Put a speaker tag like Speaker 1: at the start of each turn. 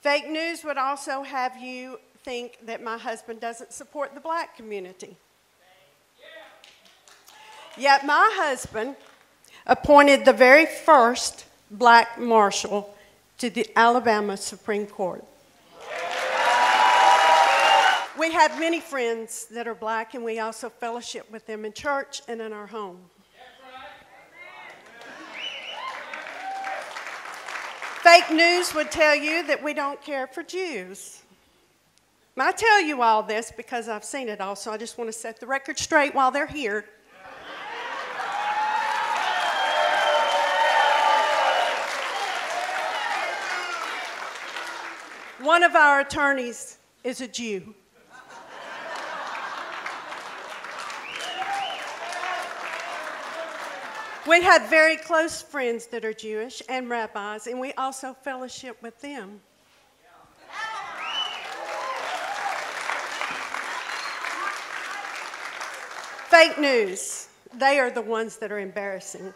Speaker 1: Fake news would also have you think that my husband doesn't support the black community. Yet my husband appointed the very first black marshal to the Alabama Supreme Court. We have many friends that are black, and we also fellowship with them in church and in our home. Fake news would tell you that we don't care for Jews. I tell you all this because I've seen it all, so I just want to set the record straight while they're here. One of our attorneys is a Jew. We have very close friends that are Jewish and rabbis, and we also fellowship with them. Fake news, they are the ones that are embarrassing.